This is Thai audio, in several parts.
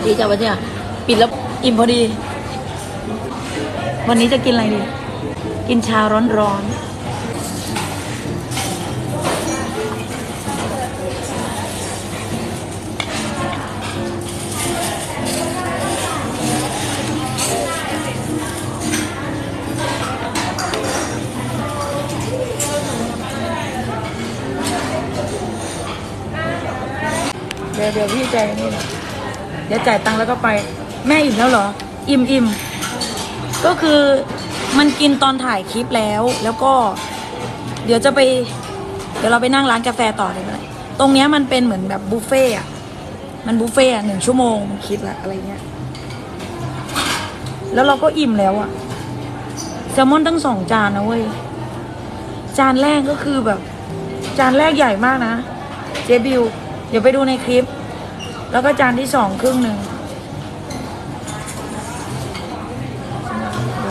วัสดีจ้าวันเนี้ยปิดแล้วอิ่มพอดี วันนี้จะกินอะไรดี กินชาร้อนๆเดี๋ยวเดี๋ยวพี่ใจนี่นะ เดี๋ยวจ่ายตังค์แล้วก็ไป แม่อิ่มแล้วเหรอ อิ่มอิ่มก็คือมันกินตอนถ่ายคลิปแล้ว แล้วก็ เดี๋ยวจะไป เดี๋ยวเราไปนั่งร้านกาแฟต่อเลยได้ตรงเนี้ยมันเป็นเหมือนแบบบุฟเฟ่อะมันบุฟเฟ่อะหนึ่งชั่วโมงคิดละอะไรเงี้ย แล้วเราก็อิ่มแล้วอะแซลมอนตั้งสองจานนะเว้ย จานแรกก็คือแบบ จานแรกใหญ่มากนะ เจบิว เดี๋ยวไปดูในคลิป แล้วก็จานที่สองครึ่งหนึ่ง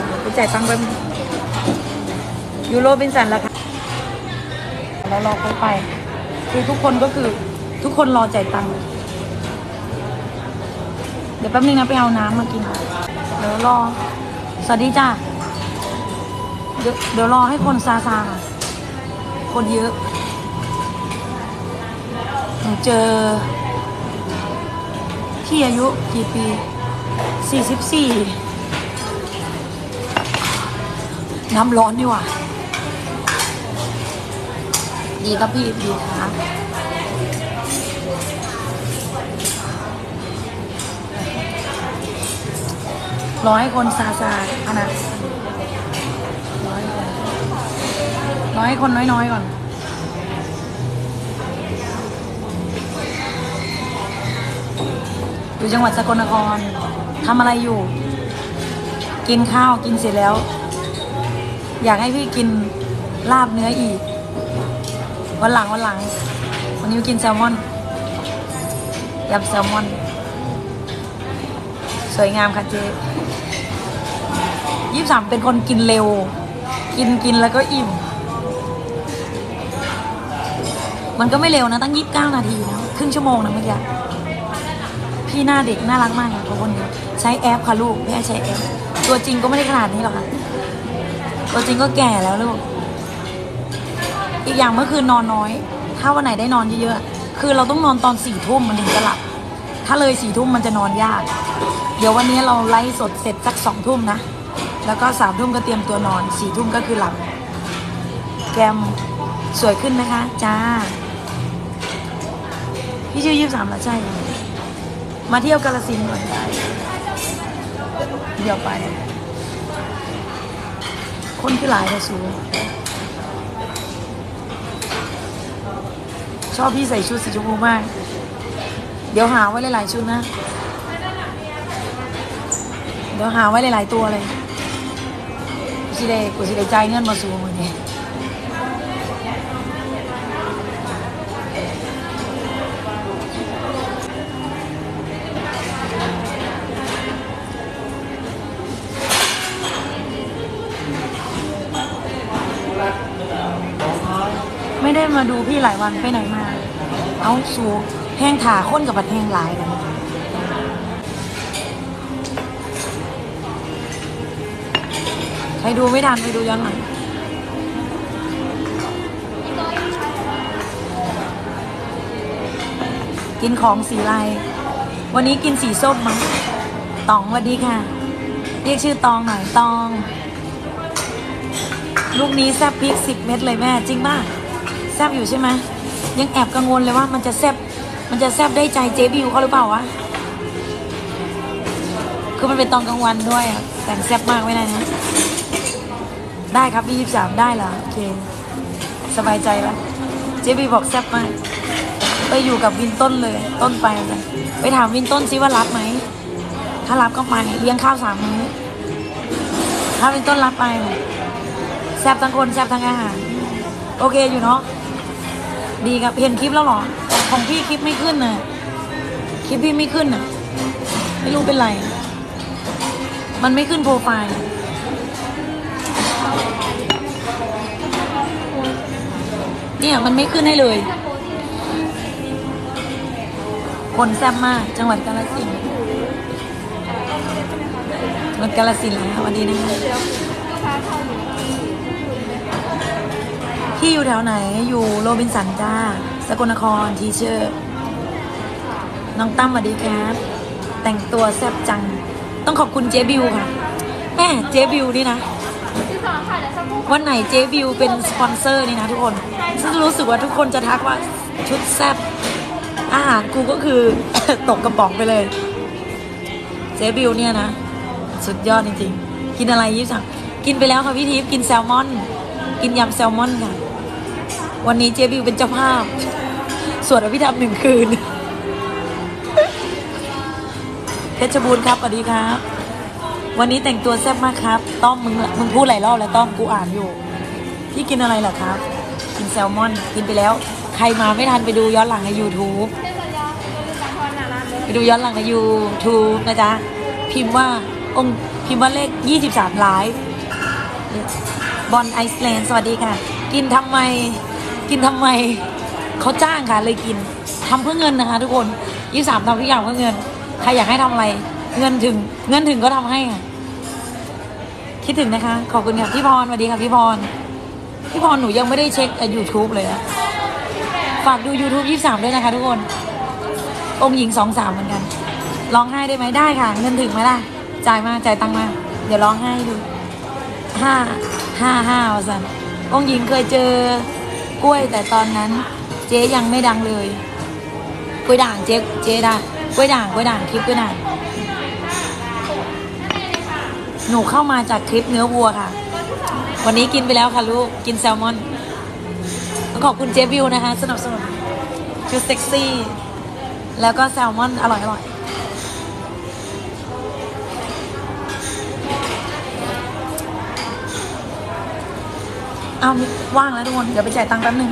เดี๋ยวไปจ่ายตังค์ไปยูโรเป็นสันแล้วค่ะแล้วรอเขาไป คือทุกคนก็คือทุกคนรอจ่ายตังค์เดี๋ยวแป๊บนึงนะไปเอาน้ำมากินเดี๋ยวรอ สวัสดีจ้าเดี๋ยวเดี๋ยวรอให้คนซาซาค่ะคนเยอะหนูเจอ พี่อายุกี่ปีสี่สิบสี่น้ำร้อนดีกว่าดีครับพี่ ดีครับร้อยคนซาซาขนาดร้อยคนร้อยคนน้อยๆก่อน อยู่จังหวัดสกลนครทำอะไรอยู่ กินข้าวกินเสร็จแล้ว อยากให้พี่กินลาบเนื้ออีก วันหลังวันหลัง วันนี้กินแซลมอนยำแซลมอน สวยงามค่ะเจ๊ยี่สามเป็นคนกินเร็ว กินกินแล้วก็อิ่ม มันก็ไม่เร็วนะ ตั้งยี่สิบเก้านาทีนะ ครึ่งชั่วโมงนะเมื่อกี้ พี่หน้าเด็กน่ารักมากค่ะทุกคนใช้แอปค่ะลูกไม่ใช้แอปตัวจริงก็ไม่ได้ขนาดนี้หรอกค่ะตัวจริงก็แก่แล้วลูก อีกอย่างเมื่อคืนนอนน้อย ถ้าวันไหนได้นอนเยอะๆคือเราต้องนอนตอนสี่ทุ่มมันถึงจะหลับ ถ้าเลยสี่ทุ่มมันจะนอนยาก เดี๋ยววันนี้เราไล่สดเสร็จสักสองทุ่มนะ แล้วก็สามทุ่มก็เตรียมตัวนอนสี่ทุ่มก็คือหลับ แกมสวยขึ้นไหมคะ จ้า พี่ชื่อยี่สามแล้วใช่ค่ะม มาเที่ยวกาลสินธุ์ก่อนได้เดี๋ยวไป คนคือหลายแต่สูงชอบพี่ใส่ชุดสีชมพูมาก เดี๋ยวหาไว้หลายๆชุดนะ เดี๋ยวหาไว้หลายๆตัวเลยสิได้กูสิได้จ่ายเงินมาสูงวันนี้ ไม่ได้มาดูพี่หลายวันไปไหนมา เอาสูแห้งขาค้นกับบัดแห้งหลายเลยใครดูไม่ทันไปดูย้อนหลังกินของสีลาย วันนี้กินสีส้มมั้งตองสวัสดีค่ะ เรียกชื่อตองหน่อยตอง ลูกนี้แซบพริกสิบเม็ดเลยแม่จริงป่ะแซบอยู่ใช่ไหมยังแอบกังวลเลยว่ามันจะแซบมันจะแซบได้ใจเจบิวเขาหรือเปล่าวะคือมันเป็นตอนกลางวันด้วยแต่งแซบมากไม่ได้นะได้ครับพี่ยี่สามได้เหรอโอเค สบายใจแล้วเจบิวบอกแซบมาก ไปอยู่กับวินต้นเลย ต้นไปเลยไปถามวินต้นซิว่ารับไหมถ้ารับก็ไปเลี้ยงข้าวสามมื้อถ้าวินต้นรับไป แซบทั้งคนแซบทั้งอาหาร โอเคอยู่เนาะดีครับเห็นคลิปแล้วเหรอ ของพี่คลิปไม่ขึ้นน่ะคลิปพี่ไม่ขึ้นน่ะไม่รู้เป็นไร มันไม่ขึ้นโปรไฟล์เนี่ยมันไม่ขึ้นให้เลย คนแซ่บมากจังหวัดกาฬสินธุ์รถกาลสินธุ์แล้วสวัสดีนะคะ พี่อยู่แถวไหน อยู่โรบินสันจ้า สกลนคร teacher น้องตั้มสวัสดีครับ แต่งตัวแซ่บจัง ต้องขอบคุณเจบิวค่ะ แม่เจบิวนี่นะ วันไหนเจบิวเป็นสปอนเซอร์นี่นะทุกคนซึ่งรู้สึกว่าทุกคนจะทักว่าชุดแซ่บ อาหารกูก็คือ ตกกระป๋องไปเลย เจบิวเนี่ยนะ สุดยอดจริงๆ กินอะไรยี่สั่งกินไปแล้วค่ะพี่ทิพย์กินแซลมอนกินยำแซลมอนค่ะ วันนี้เจบิวเป็นเจ้าภาพ สวดอภิธรรมหนึ่งคืน เพชรบูรณ์ครับสวัสดีครับ วันนี้แต่งตัวแซ่บมากครับ ต้อมมึงมึงพูดหลายรอบแล้วต้อมกูอ่านอยู่ พี่กินอะไรเหรอครับ กินแซลมอนกินไปแล้ว ใครมาไม่ทันไปดูย้อนหลังใน YouTube ไปดูย้อนหลังใน YouTube นะจ๊ะ พิมพ์ว่าองค์พิมพ์ว่าเลข 23ไลฟ์บอลไอซ์แลนด์สวัสดีค่ะ กินทำไม กินทำไมเขาจ้างค่ะเลยกินทำเพื่อเงินนะคะ ทุกคน23ทำทุกอย่างเพื่อเงินใครอยากให้ทำอะไร เงินถึง เงินถึงก็ทำให้ค่ะคิดถึงนะคะ ขอบคุณค่ะพี่พรสวัสดีค่ะพี่พรพี่พรหนูยังไม่ได้เช็คยูทูบเลยอะฝากดู YouTube 23 ด้วยนะคะ ทุกคน องค์หญิงสองสามเหมือนกันร้องไห้ได้ไหมได้ค่ะ เงินถึงไหมล่ะ จ่ายมา จ่ายตังมา เดี๋ยวร้องไห้ดูห้าห้าห้าวสันองค์หญิงเคยเจอ กล้วยแต่ตอนนั้นเจ๊ยังไม่ดังเลยกล้วยด่างเจ๊เจ๊ด่างกล้วยด่างกล้วยด่างคลิปกล้วยด่างหนูเข้ามาจากคลิปเนื้อวัวค่ะ วันนี้กินไปแล้วค่ะลูกกินแซลมอนขอบคุณเจบิวนะคะสนับสนุนชุดเซ็กซี่ แล้วก็แซลมอนอร่อยอร่อย เอาว่างแล้วทุกคน เดี๋ยวไปจ่ายตังค์แป๊บนึง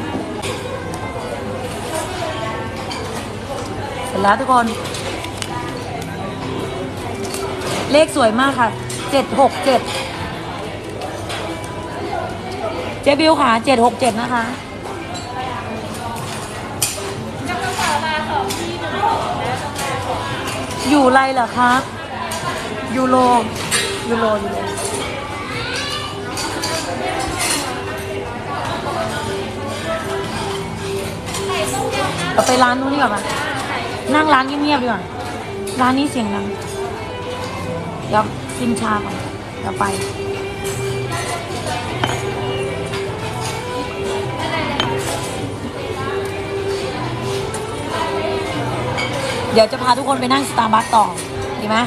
เสร็จแล้วทุกคน เลขสวยมากค่ะ เจ็ดหกเจ็ด เจ๊บิวค่ะเจ็ดหกเจ็ดนะคะอยู่ไรเหรอครับยูโรยูโรยูโร เราไปร้านนู้นดีกว่าปะนั่งร้านเงียบๆดีกว่า ร้านนี้เสียงดัง เดี๋ยวกินชาก่อนเดี๋ยวไป เดี๋ยวจะพาทุกคนไปนั่งสตาร์บัคต่อ ดีไหม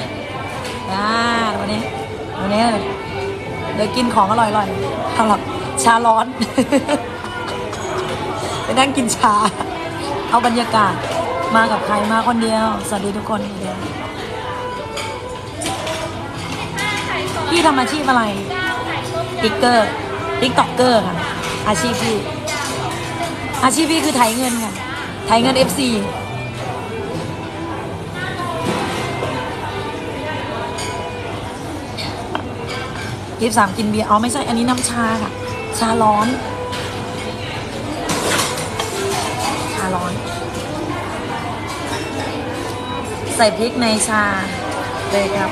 อ่าวันนี้ วันนี้เดี๋ยวกินของอร่อยๆทำหรับชาร้อน ไปนั่งกินชา เอาบรรยากาศมากับใครมาคนเดียว สวัสดีทุกคนคนเดียวพี่ทำอาชีพอะไรติ๊กเกอร์ TikToker ค่ะ อาชีพพี่ อาชีพพี่คือไถเงินค่ะไถเงิน FC ยี่สามกินเบียร์ อ๋อ ไม่ใช่ อันนี้น้ำชาค่ะ ชาร้อน ร้อน ใส่พริกในชาเลยครับ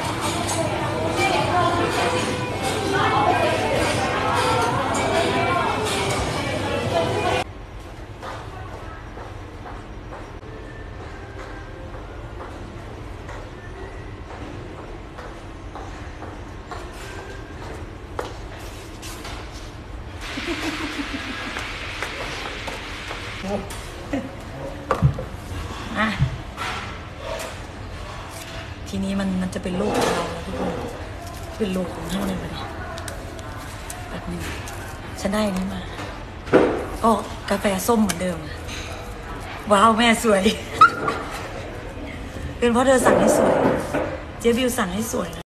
ทีนี้มันมันจะเป็นลูกของเราแล้วทุกคนเป็นลูกของเท่านั้นไปดิแบบนี้ฉันได้อันนี้มา ก็กาแฟส้มเหมือนเดิม ว้าวแม่สวย เป็นเพราะเธอสั่งให้สวย เจ๊บิวสั่งให้สวยนะ